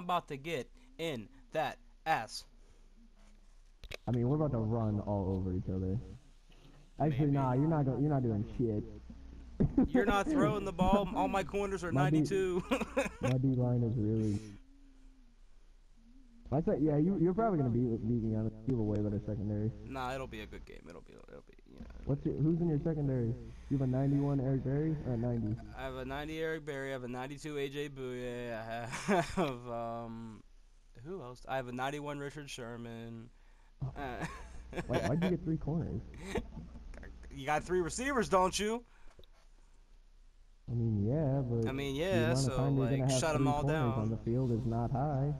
I'm about to get in that ass. I mean, we're about to run all over each other. Actually, Maybe. nah, you're not go- you're not doing shit. You're not throwing the ball. All my corners are My D- 92. My D line is really. I said, yeah, you you're probably gonna be beat me on a You have a secondary. nah, it'll be a good game. It'll be. It'll be. You know. What's your, who's in your secondary? You have a 91 Eric Berry or a 90? I have a 90 Eric Berry. I have a 92 AJ Bouye. I have um, who else? I have a 91 Richard Sherman. Uh, Why, why'd you get three corners? you got three receivers, don't you? I mean, yeah, but I mean, yeah, so, like, shut 'em three all down. on the field is not high.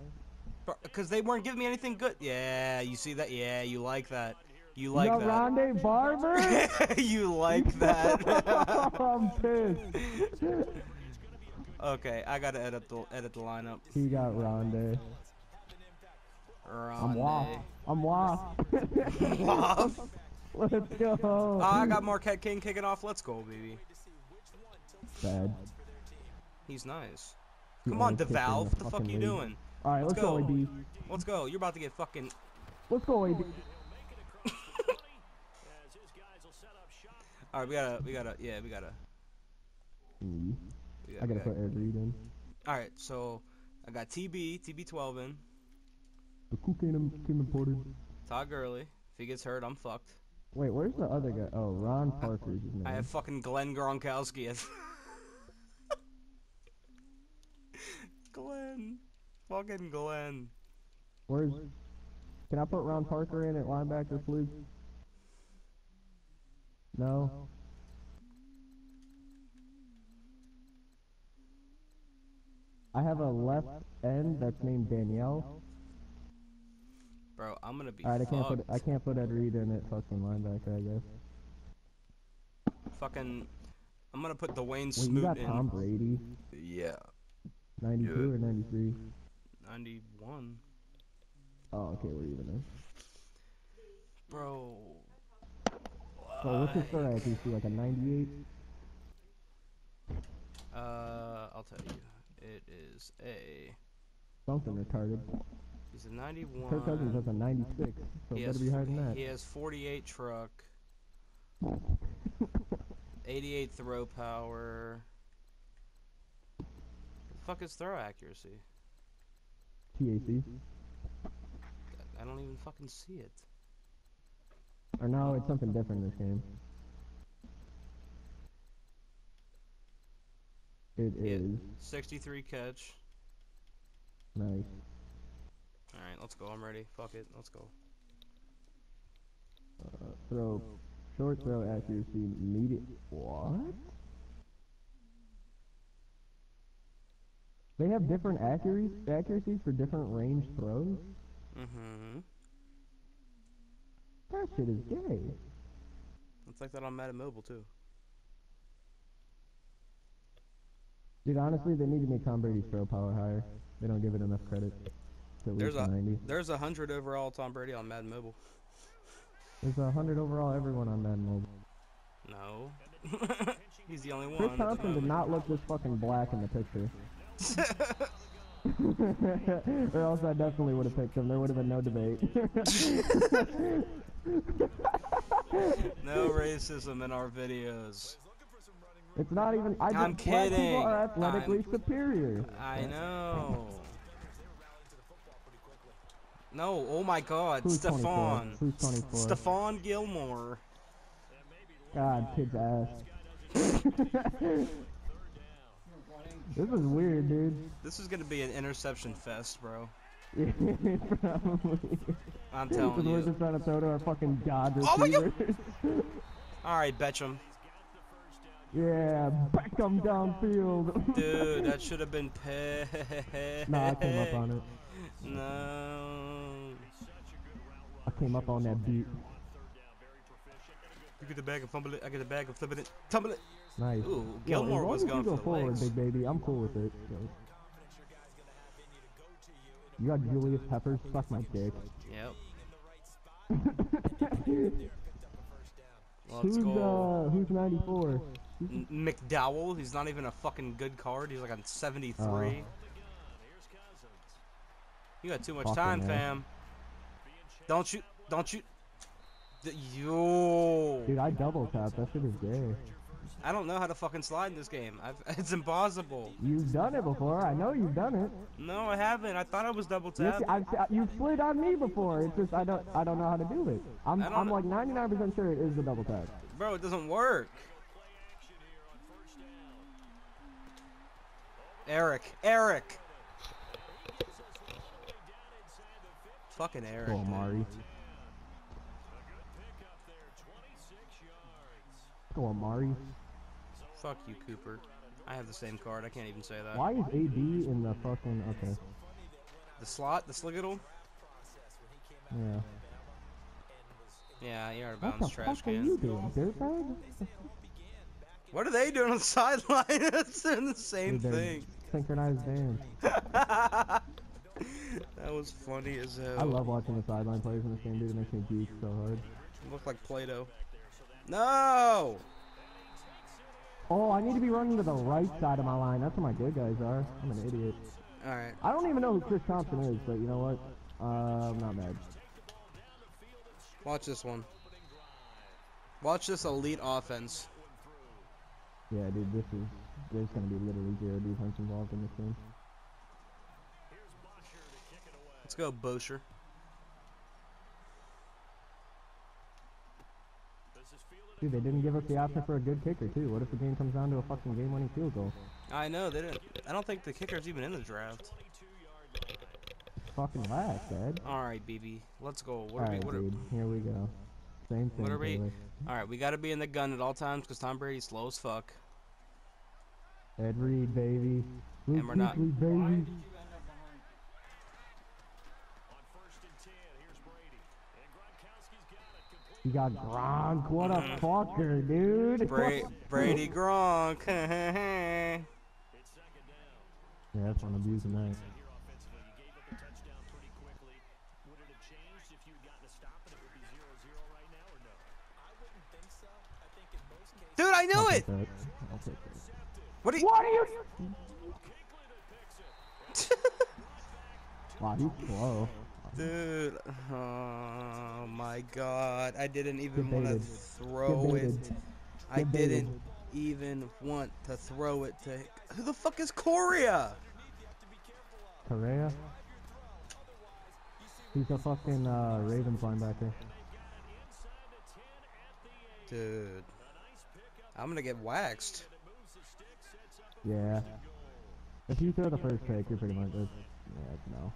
Because they weren't giving me anything good. Yeah, you see that? Yeah, you like that. You like that. Rondé Barber? you like that. I'm pissed. okay, I gotta edit the edit the lineup. He got Rondé. Ronde. I'm Ronde. Waff. I'm Waff. Waff. Let's go. Oh, I got Marquette King kicking off. Let's go, baby. Bad. He's nice. He Come on, only DeValve. What the fuck are you league. doing? All right, Let's let's, go. go. AD. Let's go. You're about to get fucking. Let's go, AD. All right, we gotta, we gotta, yeah, we gotta. Mm, We I gotta put Ed Reed in. All right, so I got TB, TB12 in. The cool came, came imported. Todd Gurley. If he gets hurt, I'm fucked. Wait, where's the other guy? Oh, Ron Parker is his name. I have fucking Glenn Gronkowski. as- Glenn. Fucking Glenn. Where's? Can I put Ron Parker in at linebacker, please? No. I have a left end that's named Danielle. Bro, I'm gonna be All right, I can't put I can't put Ed Reed in at fucking linebacker. I guess. Fucking. I'm gonna put Wait, you Smoot got in. Tom Brady, Yeah. 92 Yeah. or 93? 91. Oh, okay, we're even then. Bro. So what's his throw accuracy? Like a 98? Uh, I'll tell you. It is a. Something retarded. He's a 91. Kirk Cousins has a 96, so he has, better be higher than that. He has 48 truck. 88 throw power. The fuck is throw accuracy? TAC. I don't even fucking see it. Or no, it's something different in this game. It is 63 catch. nice. Alright, let's go. I'm ready. Fuck it. Let's go. Uh, throw, short throw accuracy, medium. What? They have different accuracies accuracies for different range throws. Mm-hmm. That shit is gay. It's like that on Madden Mobile, too. Dude, honestly, they need to make Tom Brady's throw power higher. They don't give it enough credit. There's a 90. there's a hundred overall Tom Brady on Madden Mobile. There's a hundred overall everyone on Madden Mobile. No, he's the only one. Chris Thompson did not look this fucking black in the picture. or else I definitely would have picked him. There would have been no debate. No racism in our videos. it's not even. I I'm just, black kidding. people are athletically I'm- superior. I know. No, oh my God, Who's 24? Stephon. Who's 24? Stephon Gilmore. God, kid's ass. this is weird, dude. This is gonna be an interception fest, bro. Probably. I'm telling we're you. just trying to throw to our fucking god Oh my God. All right, Beckham. yeah, Beckham downfield. Dude, that should have been pay. nah, I came up on it. No. I came up on that beat. You get the bag and fumble it. I get the bag and flip it. Tumble it. Nice. Ooh, Gilmore as long was going go for forward, legs. big baby. I'm cool with it. Yo. You got Julius Peppers, suck my dick. Yep. Let's who's go. uh, who's 94? N- McDowell, he's not even a fucking good card. He's like on 73. You got too much time, A. fam. Don't you? Don't you? D- Yo. Dude, I double tap. That shit is gay. I don't know how to fucking slide in this game. I've, it's impossible. You've done it before. I know you've done it. No, I haven't. I thought I was double Yes, tap. I've, you've slid on me before. It's just I don't I don't know how to do it. I'm I'm know. like 99% sure it is the double tap. Bro, it doesn't work. Eric. Eric. Fucking Eric. Go. Amari. Go Amari. Fuck you, Cooper. I have the same card. I can't even say that. Why is AD in the fucking okay? The slot, the sligital. Yeah. Yeah, you're out of What the trash fuck are you doing, dirtbag? What are they doing on the sideline? It's doing the same Dude, thing. Synchronized dance. that was funny as hell. I love watching the sideline players in this game, dude. It makes me geek so hard. Look like Play-Doh. No! Oh, I need to be running to the right side of my line. That's where my good guys are. I'm an idiot. Alright. I don't even know who Chris Thompson is, but you know what? Uh, I'm not mad. Watch this one. Watch this elite offense. Yeah, dude, this is there's gonna be literally zero defense involved in this game. Let's go, Bosher. Dude, they didn't give us the option for a good kicker too. What if the game comes down to a fucking game-winning field goal? I know, they didn't. I don't think the kicker's even in the draft. Fucking laugh, Dad. Alright, BB. Let's go. What are we, what are, dude. Here we go. Same thing. What are we- Alright, we gotta be in the gun at all times because Tom Brady's slow as fuck. Ed Reed, baby. Luke And we're not- baby. You got Gronk. What a fucker, dude. Bra- Brady Gronk. yeah, that's what I'm abusing. Dude, I knew it! I'll take that. What are you. What are you? Wow, he's slow. Dude, oh my god. I didn't even want to throw it. I didn't even want to throw it to. Who the fuck is Korea? Correa. He's a fucking uh, Ravens linebacker. Dude. I'm gonna get waxed. Yeah. If you throw the first pick, you're pretty much yeah, no.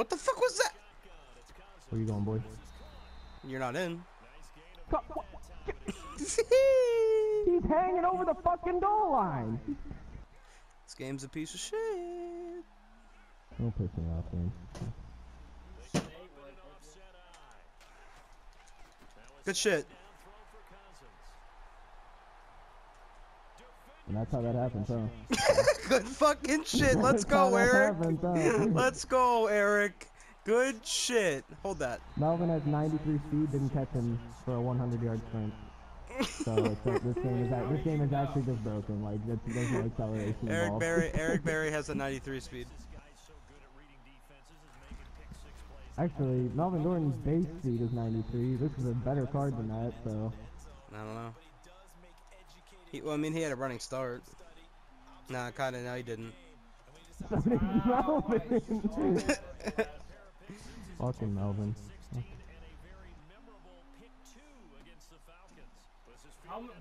What the fuck was that? Where you going, boy? You're not in. He's hanging over the fucking goal line. this game's a piece of shit. Don't piss me off, man. Good shit. And that's how that happens, huh? Good fucking shit. Let's go, Eric. Let's go, Eric. Good shit. Hold that. Melvin has 93 speed, didn't catch him for a 100 yard sprint. So like, this game is this game is actually just broken. Like there's, no acceleration Eric involved. Berry. Eric Berry has a 93 speed. Actually, Melvin Gordon's base speed is 93. This is a better card than that, so I don't know. He, well, I mean, he had a running start. Nah, kind of. No, he didn't. Melvin. Fucking Melvin.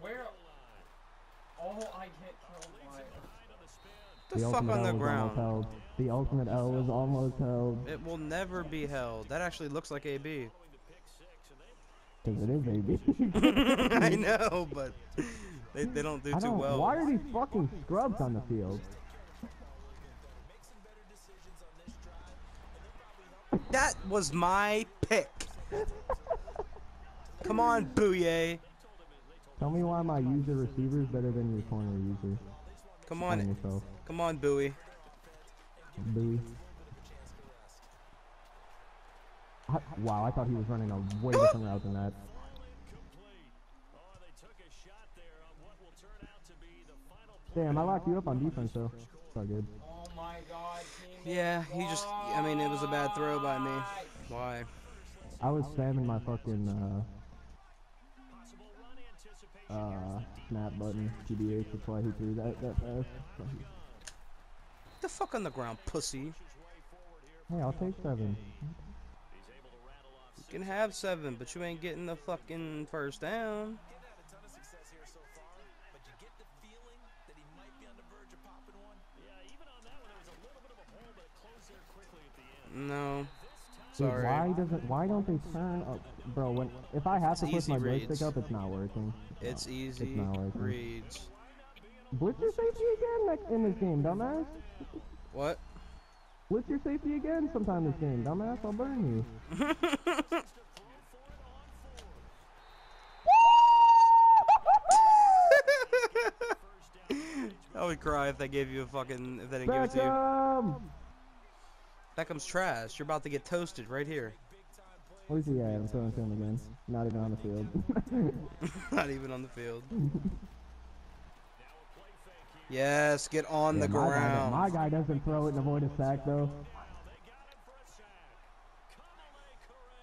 where? Oh, I get killed by. The, The fuck on the L was ground. held. The ultimate L was almost held. It will never be held. That actually looks like AB. Because it is AB. I know, but they, they don't do I too don't, well. Why are these fucking scrubs on the field? That was my pick. Come on, Bouye. Tell me why my user receiver is better than your corner user. Come On yourself. come on, Bowie. Bowie. I- Wow, I thought he was running a way different route than that. Damn, I locked you up on defense though. It's all good. Oh my god, Yeah, he just. I mean, it was a bad throw by me. Why? I was spamming my fucking uh uh snap button TBH. That's why he threw that that pass. The fuck on the ground, pussy. Hey, I'll take seven. You can have seven, but you ain't getting the fucking first down. No. Dude, Sorry. why doesn't why don't they turn up, bro? When if I have It's to push my reads. joystick up, it's not working. It's not. easy not working. reads. Blitz your safety again next in this game, dumbass. What? Blitz your safety again sometime this game, dumbass. I'll burn you. I would cry if they gave you a fucking if they didn't give it to you. Beckham! Beckham's trash. You're about to get toasted right here. Where's he at? I'm throwing to him again. Not even on the field. Not even on the field. yes, get on Yeah, the my guy ground. my guy doesn't throw it and avoid a sack though.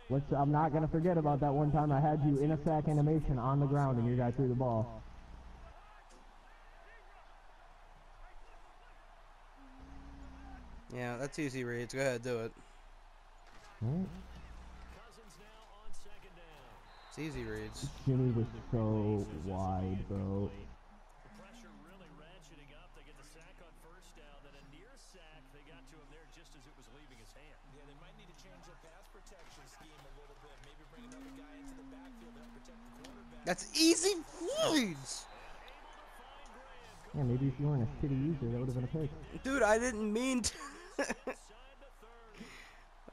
Which I'm not gonna forget about that one time I had you in a sack animation on the ground and your guy threw the ball. Yeah, that's easy reads. Go ahead, do it. Alright. It's easy reads. Jimmy was so wide, bro. Pressure really ratcheting up. They get the sack on first down, then a near sack. They got to him there just as it was leaving his hand. Yeah, they might need to change their pass protection scheme a little bit. Maybe bring another guy into the backfield to help protect the quarterback. That's easy reads. Yeah, maybe if you weren't a shitty user, that would have been a pick. Dude, I didn't mean to.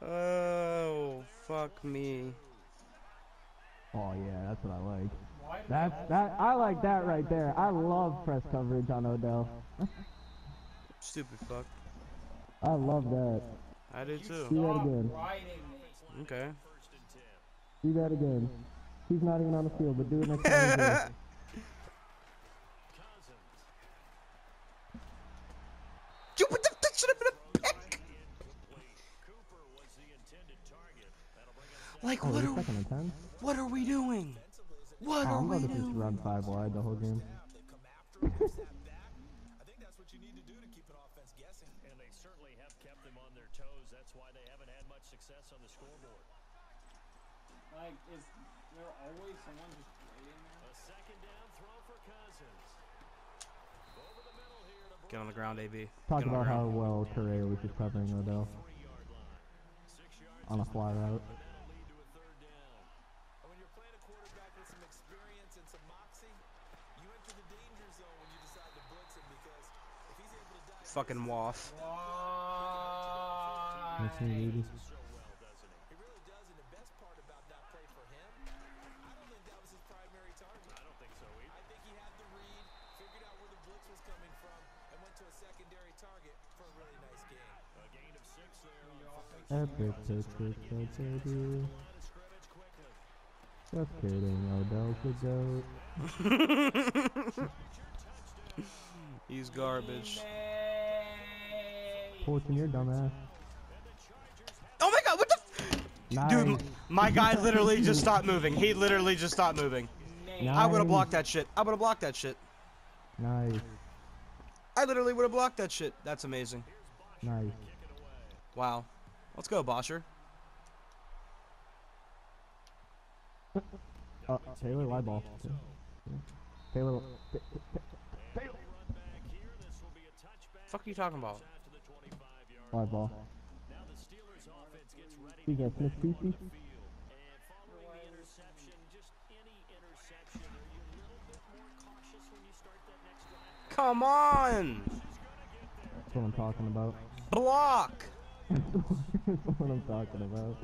oh, fuck me. Oh yeah, that's what I like. That's that. I like that right there. I love press coverage on Odell. Stupid fuck. I love that. I do too. Do that again. Okay. Do that again. He's not even on the field, but do it next time. you do it. Dude, what the that should have been a pick. Like Oh, what are second and ten. what are we doing? What Oh, are I'm we about to just doing? run five wide the whole game. I think that's what you need to do keep an offense guessing. And they certainly have kept them on their toes. That's why they haven't had much success on the scoreboard. Like, is there always someone just waiting there? A second down throw for Cousins. Over the middle here to Get on the ground, AB. Talk Get about how well Correa was just covering Odell six on a fly route. There on first Epic, quickly. Just kidding, Odell's the goat. He's garbage. Fortune, your dumbass. Oh my god, what the f- Nice. Dude, my guy literally just stopped moving. He literally just stopped moving. I would have blocked that shit. I would have blocked that shit. Nice, I literally would have blocked that shit. That's amazing. nice. Wow. Let's go, Bosher. Uh, Taylor, wide ball. Taylor, t- Back here, this will be a touchback Fuck are you talking about? After the 25 yard. wide ball. Now the Steelers offense gets ready You got Smith Peachy? And following the interception, just any interception, are you a little bit more cautious when you start that next drive? Come on! That's what I'm talking about. Block! That's what I'm talking about.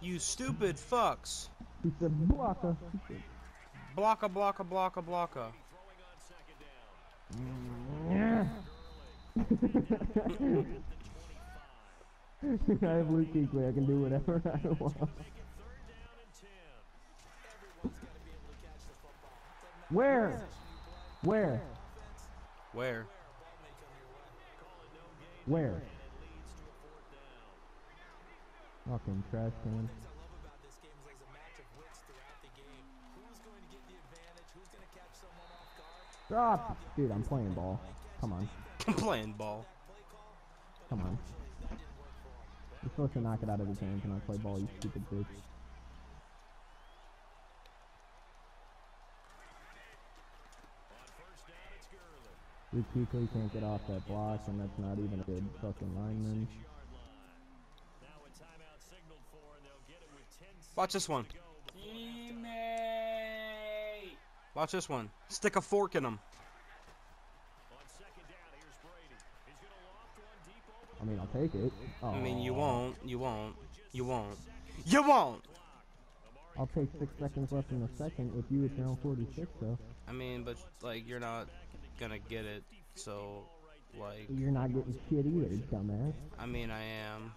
You stupid fucks. He said blocker. Blocka, blocka, blocka, blocka. I have Luke Kuechly. I can do whatever I want. Where? Where? Where? Where? Fucking trash can. Things I love about this game is there's a match of wits throughout the game. Who's going to get the advantage? Who's going to catch someone off guard? Stop! Dude, I'm playing ball. Come on. I'm playing ball. Come on. that didn't work for him. You're supposed to knock it out of his hands and I play ball, you stupid bitch. Luke Kuechly can't get off that block, and that's not even a good fucking lineman. Now a timeout signaled for, and they'll get it with 10 seconds Watch this one. to go before Teammate. Watch this one. Stick a fork in him. On second down, here's Brady. He's going to loft one deep over I mean, I'll take it. I mean, you won't. You won't. You won't. You won't. I'll take six seconds left in a second with you at your own 46, though. I mean, but like you're not gonna get it. So, like, You're not getting shit either, dumbass. I mean, I am.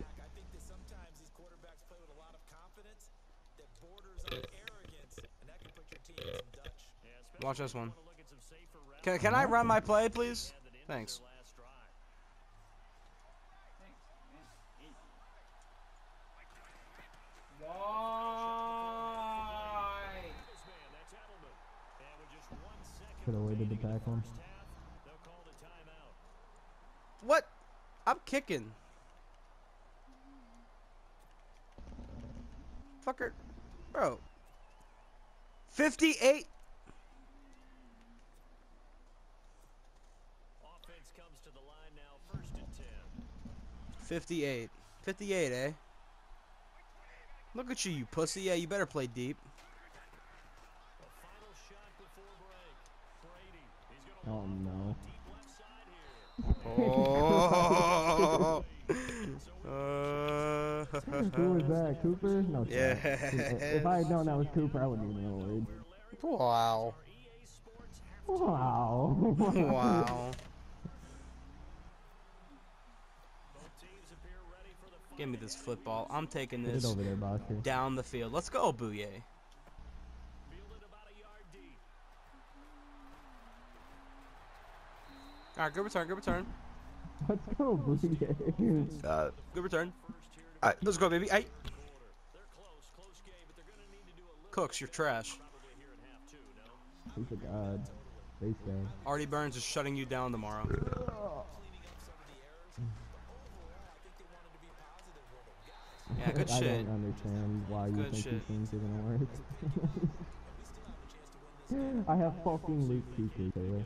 back. I think that sometimes these quarterbacks play with a lot of confidence that borders on arrogance, and that can put your team in some Dutch. Watch this one. look at some safer routes Can, can I run my play, please? Thanks. last drive. Thanks, man. Easy. Why? This man, that's Edelman. And with just one Should have waited to him. What? I'm kicking. Fucker. Bro. 58. Offense comes to the line now, first and 10. 58. 58, eh? Look at you, you pussy. Yeah, you better play deep. The final shot before break. Brady, he's going to Oh no. deep left side here. Oh. uh, Who was that? Cooper? No. shot. Yeah. If I had known that was Cooper, I wouldn't even know a wow. Wow. Wow. Both teams appear ready for the Give me this football. I'm taking Get this over there, Boxer. down the field. Let's go, Bouye. fielded about a yard deep. All right, good return, good return. Let's go, Bouye. Uh, good return. All right, let's go, baby. Hey, They're close, close game, but they're going to need to do a little Cooks, you're trash. probably here in half two, no? He's a god. Base guy. Artie Burns is shutting you down tomorrow. Yeah, good I shit. don't understand why you think shit. these things are gonna work. we still have a chance to win this game. I have fucking Luke Kuechly, Taylor.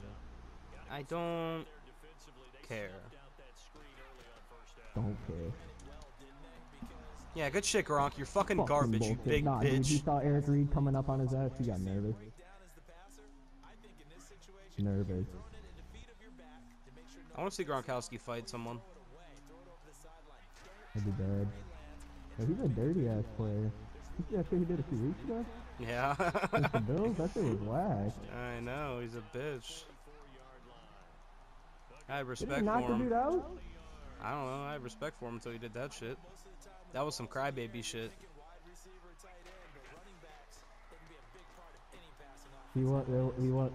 I don't care. snuffed out that screen early on first down. Don't care. Well, didn't they? Because Yeah, good shit, Gronk. You're fucking Fucking garbage, you big nah, Dude, you saw Eric Reed coming up on his ass. You got nervous. break down as the passer, I think in this situation, Nervous. it at the feet of your back to make sure I want to see Gronkowski fight someone. throw it away, throw it over the sideline. That'd be bad. But he's a dirty ass player. You see that shit he did a few weeks ago? Yeah. The Bills? That shit was whack. I know, he's a bitch. I have Did respect he knock for him. out? I don't know, I have respect for him until he did that shit. That was some crybaby shit. Wide receiver, tight end, running backs, they can be a big part of any passing offense. He what? He what?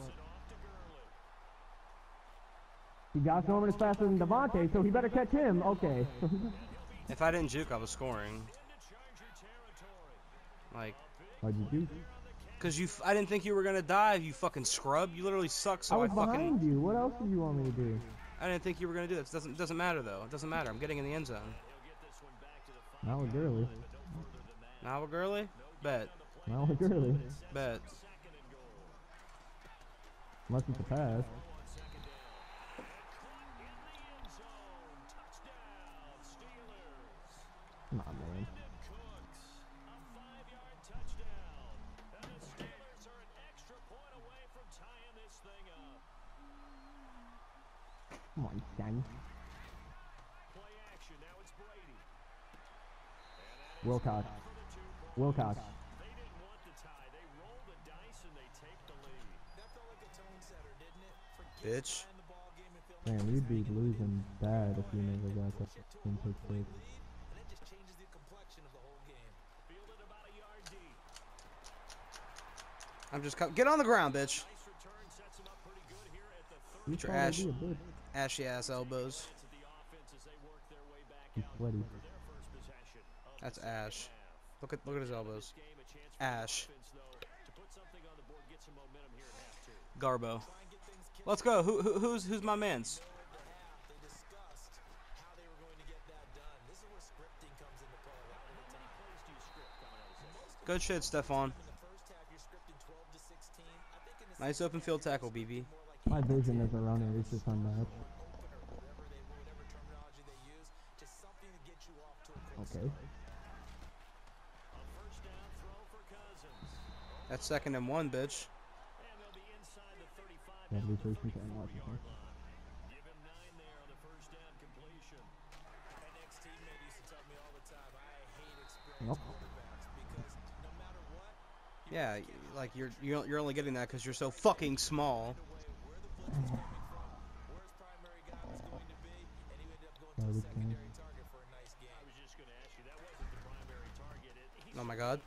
He got Norman is faster than Devontae, so he better catch him. Okay. If I didn't juke, I was scoring. Like, Why'd you do? cause you, f- I didn't think you were gonna dive, you fucking scrub. You literally suck, I so I, was fucking, behind you. What else did you want me to do? I didn't think you were gonna do this. Doesn't, doesn't matter though. It doesn't matter. I'm getting in the end zone. Not with Gurley. Now we're Gurley? Bet, Not with Gurley. bet. Unless it's a pass. Come on, man. Come on, son. Wilcox. Wilcox. That felt like a tone setter, didn't it? Wilcox. Bitch. behind the ball game and feeling Man, you'd be losing bad if you never got that fucking pick six. lead, and it just changes the complexion of the whole game. I'm just, get on the ground, bitch. Nice return sets him up pretty good here at the He's Your ash- to be a bitch. Ashy ass elbows. To the That's Ash. Look at look at his elbows. Game, a chance for the Ash. offense, though, to put something on the board, get some momentum here at half two. Garbo. Let's go. Who, who who's who's my man's? They discussed how they were going to get that done. This is where scripting comes into play a lot of the time. Plays do you script coming out of the second? Good shit, Stephon. In the first half, you're scripting 12 to 16. I think in the Nice open field tackle, BB. My vision as a runner is just unmatched. opener, whatever they whatever terminology they use, just something to get you off to a quick Okay. A first down throw for Cousins. That's second and one, bitch. And be the Yeah, now we at the and 34 yard. Give him nine there on the first down completion. An ex-teammate used to tell me all the time, I hate experienced Nope. quarterbacks because no matter what, Yeah, like you're you're you're only getting that because you're so fucking small. where the football's coming from, where his primary guy was going to be, and he ended up going to a Garbage can. secondary target for a nice game. I was just going to ask you, that wasn't the primary target. It, he's Oh my God.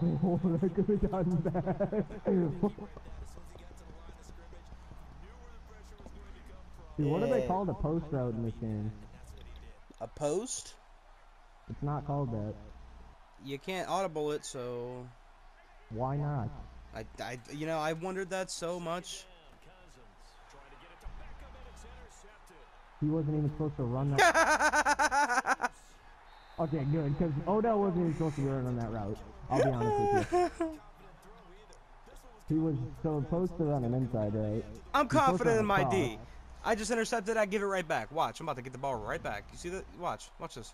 That, isn't it? Oh, that could have gotten bad. That as soon as he got to the line of scrimmage, knew where the pressure was going to come from, Dude, what do they call the post route in this game? and that's what he did. A post? It's not called that. You can't audible it, so Why not? I, I you know I wondered that so much. Down, Cousins trying to get it to Beckham, and it's intercepted. He wasn't even supposed to run that. okay, good, because Odell wasn't even supposed to be running that route. I'll be honest with you. He was supposed to run an inside right. I'm He's confident in my across. D. I just intercepted. I give it right back. Watch. I'm about to get the ball right back. You see that? Watch. Watch this.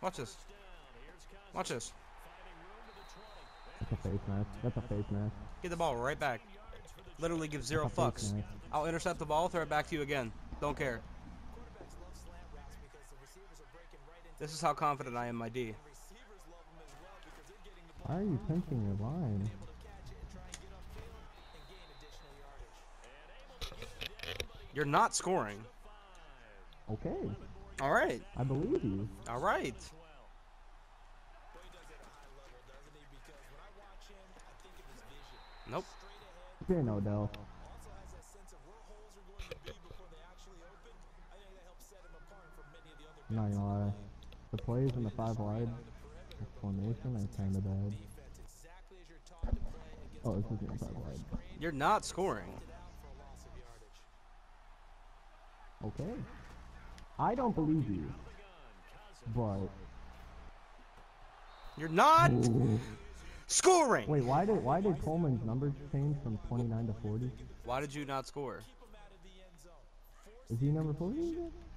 Watch this. Down, here's Cousins Watch this. finding room to the 20. That's a face mask. That's a face mask. Get the ball right back. Literally give zero That's a face fucks. mask. I'll intercept the ball, throw it back to you again. Don't care. Quarterbacks love slant routes because the receivers are breaking right into This is how confident I am my D. and receivers love them as well because they're getting the ball Why are you pinching your line? able to catch it and try and get upfield and gain additional yardage. You're not scoring. Okay, All right. I believe you. All right. Boy, he does it at a high level, doesn't he? Because when I watch him, I think of his vision. Nope. Ahead. Spin Odell. Also has that sense of where holes are going to be before they actually open. I think that helps set him apart from many of the other I'm not gonna lie. The plays in the five wide formation are kind of bad. Exactly as you're taught to play against Oh, the this isn't five wide. You're not scoring. It out for a loss of yardage. Okay. I don't believe you, but You're not Ooh. scoring. wait, why did why did Coleman's numbers change from 29 to 40? Why did you not score? Is he number 40?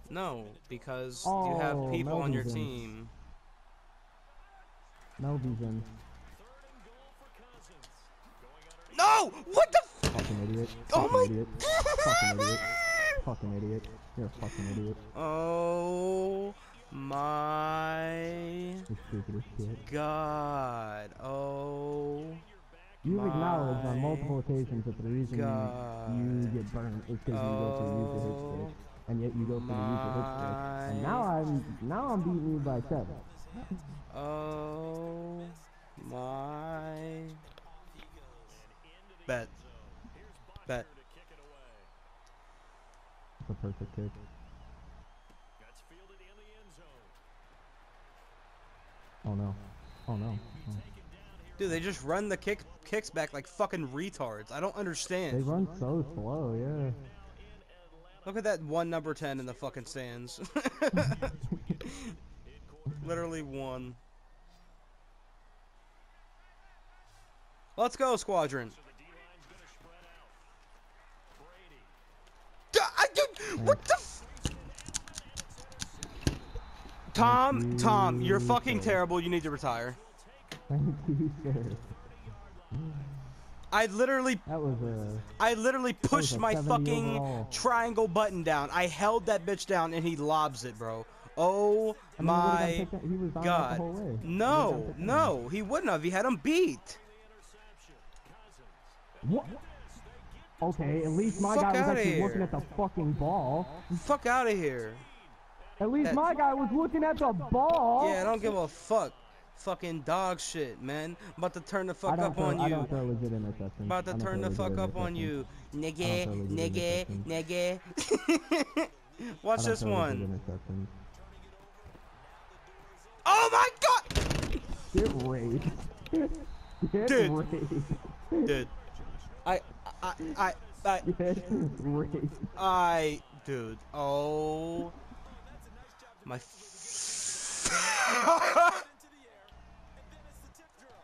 No, because you have Oh, people on your Melvin's team. Melby's in. No! What the? Fucking idiot. Oh my- idiot. Fucking idiot. Fucking idiot. You're a fucking idiot. oh my You're stupid as shit. god. Oh. You've acknowledged on multiple occasions that the reason God. you get burnt is because you go for use the hit Oh I'm now I'm beating you by seven. Oh my. Bet. Bet. It's a perfect kick. That's fielded in the end zone. Oh no. Oh no. Oh. Dude, they just run the kick kicks back like fucking retards. I don't understand. They run so slow, yeah. Look at that one number 10 in the fucking stands. Literally one. Let's go, Squadron. So the D-line's going to spread out. Brady. Duh, I, dude, what the f- Tom, Tom, you're fucking terrible. You need to retire. Thank you, sir. I literally, That was a. I literally pushed my fucking triangle button down. I held that bitch down and he lobs it, bro. Oh I mean, he would've got my picked he was on the god. whole. He No, no, he wouldn't have. He had him beat. What? Okay, at least my Fuck guy was actually looking at the fucking ball. Fuck out of here. At least That- my guy was looking at the ball. Yeah, I don't give a fuck. Fucking dog shit, man. About to turn the fuck up throw, on I you. don't throw legit interceptions. About to turn the fuck up on you. Nigga, don't throw legit nigga, nigga. Watch this one. Oh my god! Get raped. Get Dude. raped. Dude. I, I, I, I, Get raped. I, dude. Oh. My.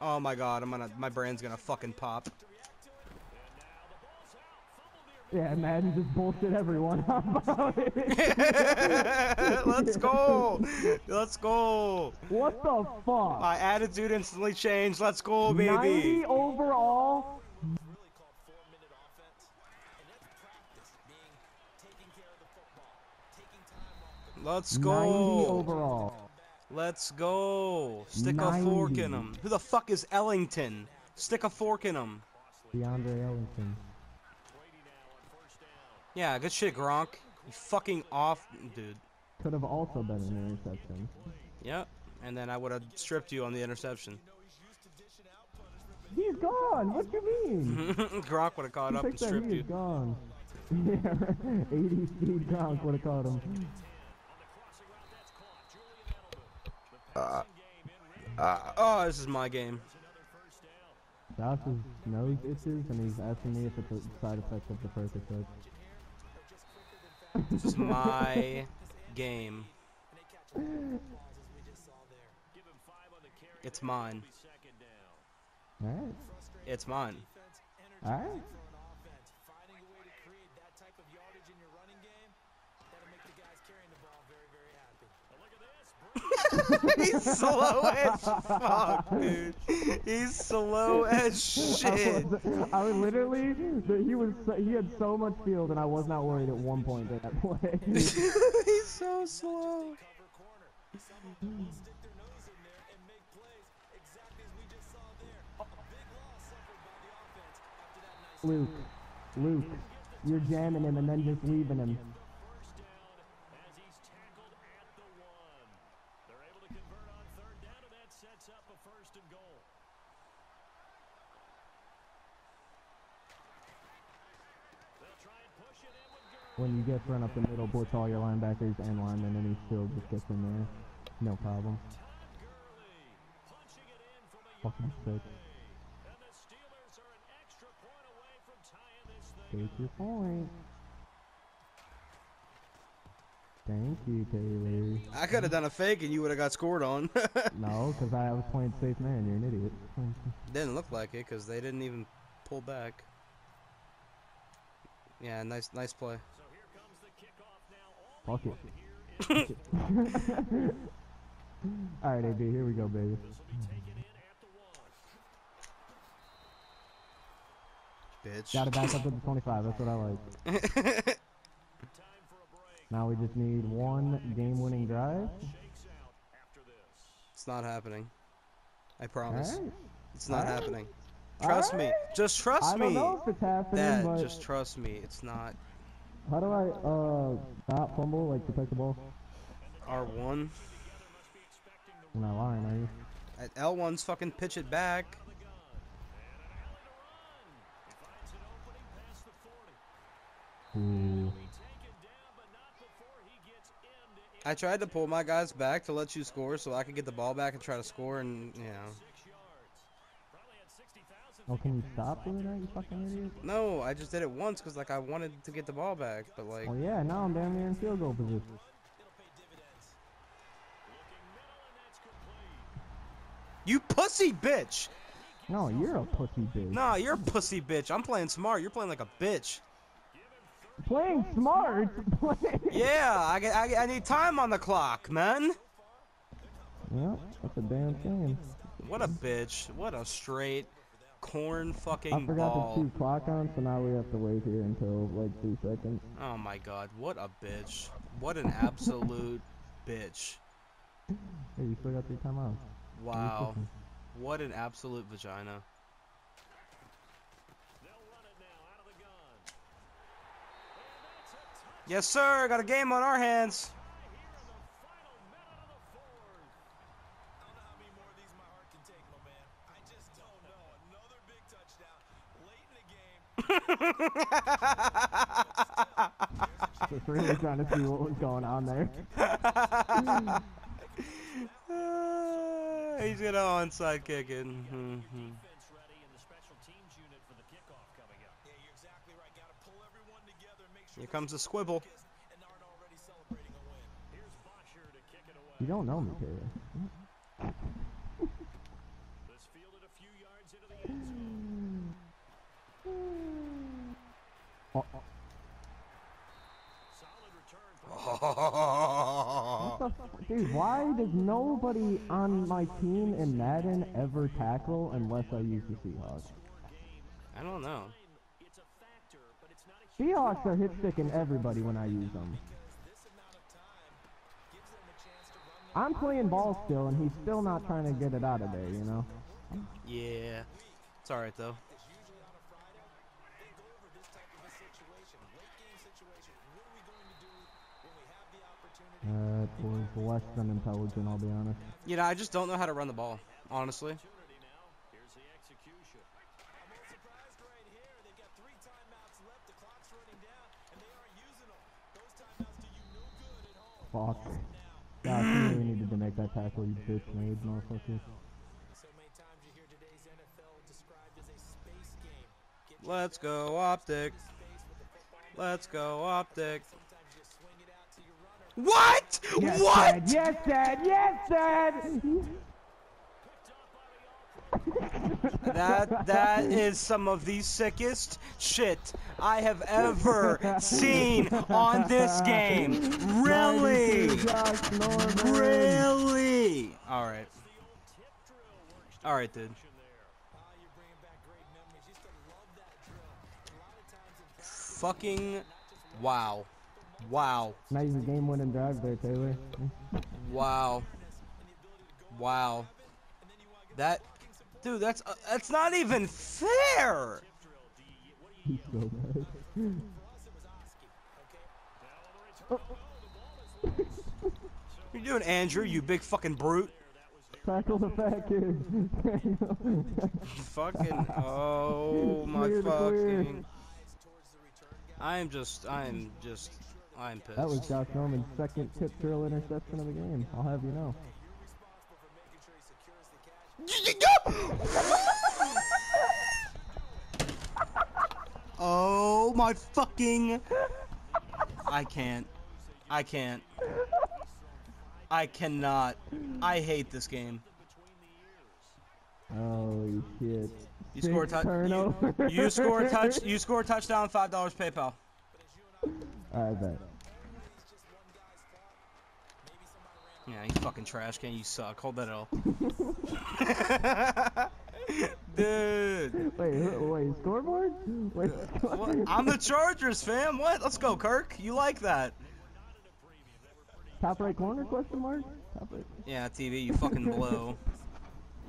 oh my god, I'm gonna, my brain's gonna fucking pop. Yeah, Madden just bullshit everyone about it. Let's go! Let's go! What the fuck? My attitude instantly changed. Let's go, baby! 90 overall? really called four-minute offense, and that's practice, being taking care of the football, taking time off the Let's go. 90 overall. Let's go! Stick a fork in him. Who the fuck is Ellington? Stick a fork in him. DeAndre Ellington. Yeah, good shit, Gronk. You fucking off, dude. Could have also been an interception. Yep. And then I would have stripped you on the interception. He's gone. What do you mean? Gronk would have caught He up and stripped you. is gone. Yeah, 80 speed Gronk would have caught him. Oh, this is my game. Josh's nose itches, and he's asking me if it's a side effect of the Percocet. This is my game. It's mine. Alright. It's mine. Alright. He's slow as fuck, dude. He's slow as shit. I was, I was literally, he was, he had so much field, and I was not worried at one point in that play. He's so slow. Cover corner. Some of them will stick their nose in there and make plays exactly as we just saw there. A big loss suffered by the offense after that nice Luke, Luke, you're jamming him and then just leaving him. First down as he's tackled at the one. They're able to convert on third down, and that sets up a first and goal. They'll try and push it in with Gurley. When you get run up the middle, blitz all your linebackers and linemen, and he still just gets in there. No problem. Gurley punching it in from a Fucking sick. And the Steelers are an extra point away from tying this thing Take your point. Thank you, Taylor. I could have done a fake and you would have got scored on. No, because I was playing safe man. You're an idiot. didn't look like it because they didn't even pull back. Yeah, nice, nice play. So here comes the kickoff now. All Fuck it. All right, AB, here we go, baby. this will be taken in at the one. Bitch. Got to back up to the 25. That's what I like. Time for a break. Now we just need one game-winning drive. Shakes out after this. It's not happening. I promise. right. It's not Alright. happening. Trust me. Just trust I me. don't know if it's happening, Dad, but just trust me. It's not how do I uh not fumble like protect the ball? R1. You're not lying, are you? At L1's fucking pitch it back. Finds an opening past the 40. Ooh. Taken down, but not before he gets into I tried to pull my guys back to let you score so I could get the ball back and try to score and, you know. six yards. Probably had 60,000 Oh, can you stop doing that, you fucking idiot? No, I just did it once because, like, I wanted to get the ball back, but, like, Oh yeah, now I'm damn near in field goal position. It'll pay dividends. looking middle, and that's complete. you pussy bitch! No, you're a pussy bitch. Nah, you're a pussy bitch. I'm playing smart. You're playing like a bitch. Playing smart. Yeah, I, get- I, get- I need time on the clock, man. Yeah, that's a damn shame. What a bitch. What a straight corn fucking I forgot to ball. choose clock on, so now we have to wait here until like three seconds. Oh my god, what a bitch. What an absolute bitch. Hey, you still got three are you Wow. What an absolute vagina. They'll run it now out of the gun. And that's a touchdown Yes, sir. Got a game on our hands. here in the final minute of the fourth. I don't know how many more of these my Just really trying to see what was going on there. Uh, he's gonna onside kick it. Mhm. Defense ready and the special teams unit for the kickoff coming up. Yeah, you're exactly right. Got to pull everyone together and make sure Here comes the squibble. focused and aren't already celebrating a win. Here's Bosher to kick it away. You don't know me, Taylor. This fielded a few yards into the end zone. Oh, oh, Solid return from what the f- Dude, why does nobody on my team in Madden ever tackle unless I use the Seahawks? I don't know. It's a factor, but it's not a huge Seahawks are hit sticking everybody when I use them. This amount of time gives them a chance to run the I'm playing ball still, and he's still not trying to get it out of there, you know? Yeah. It's alright though. is usually on a Friday. They go over this type of a situation, late game situation. What are we going to do when we have the opportunity? Uh, was less than intelligent, I'll be honest. You know, I just don't know how to run the ball, honestly. opportunity now. Here's the execution. I'm a little surprised right here. They've got three timeouts left. The clock's running down, and they aren't using them. Those timeouts do you no good at home. Fuck. Gosh, you really needed to make that tackle, you bitch made, motherfucker. So many times you hear today's NFL described as a space game. Get Let's go optic. space with the football. Let's go optic. Sometimes you just swing it out to your runner. What? Yes, what? Dad, yes, Dad, yes, Dad! That that is some of the sickest shit I have ever seen on this game. Really? 92 Josh Norman. Really? All right. All right, dude. You're bringing back great memories. Used to love that drill. A lot of times in Fucking wow. Wow. Nice game-winning drive there, Taylor. Wow. Wow. That dude, that's uh, that's not even fair. He's so bad. What are you doing, Andrew? You big fucking brute. Tackle the fat kid. Fucking oh my clear. fucking. I am just I am just I'm pissed. that was Josh Norman's second tip drill interception of the game. I'll have you know. oh my fucking I can't. I can't. I cannot. I hate this game. Holy shit. You score touch. You, you score a touch. You score a touchdown. Five dollars PayPal. I bet. Yeah, you fucking trash can. You suck. Hold that L. Dude. Wait, wait, scoreboard? Wait, uh, What? I'm the Chargers, fam. What? Let's go, Kirk. You like that? top right corner? Question mark? Right. Yeah, TV. You fucking blow.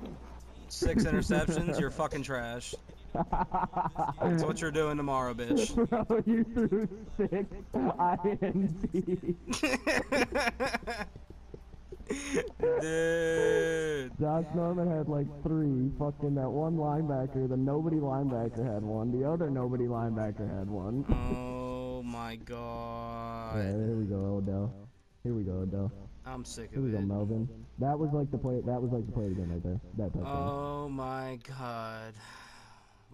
Six interceptions. You're fucking trash. That's what you're doing tomorrow, bitch. Bro, you threw six INT. Dude. Josh Norman had like three. Fucking that one linebacker, the nobody linebacker had one. The other nobody linebacker had one. Oh my god. Yeah, here we go, Odell. Here we go, Odell. I'm sick Here of we go, it. Melvin. That was like the play. That was like the play again right there. That touchdown. Oh my god.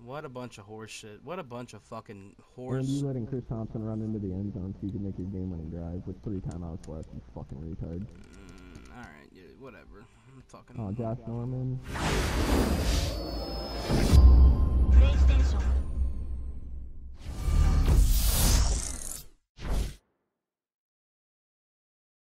What a bunch of horse shit. What a bunch of fucking horse. and horse. you letting Chris Thompson run into the end zone so you can make your game-winning drive with three timeouts left. You fucking retard. Mm, Alright, yeah, whatever. I'm fucking. Oh, Josh Norman.